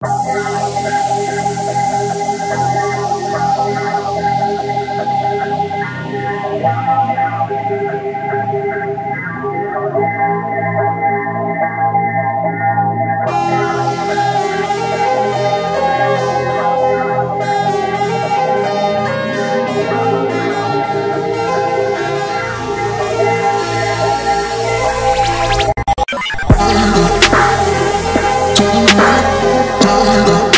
Oh. Cuando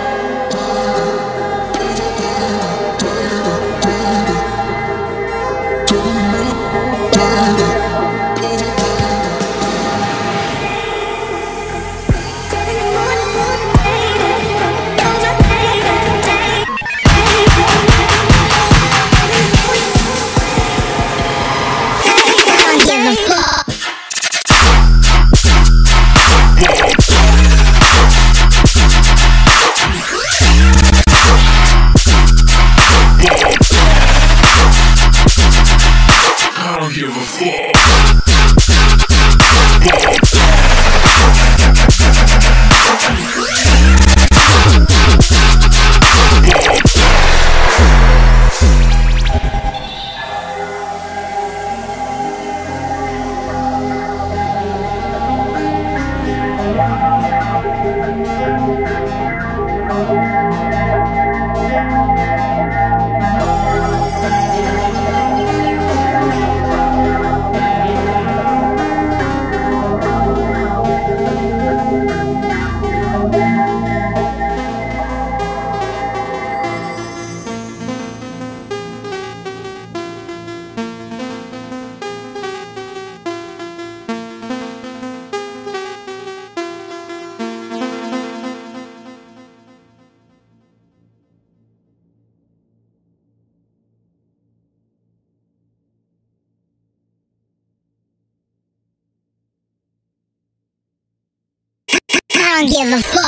don't give a fuck.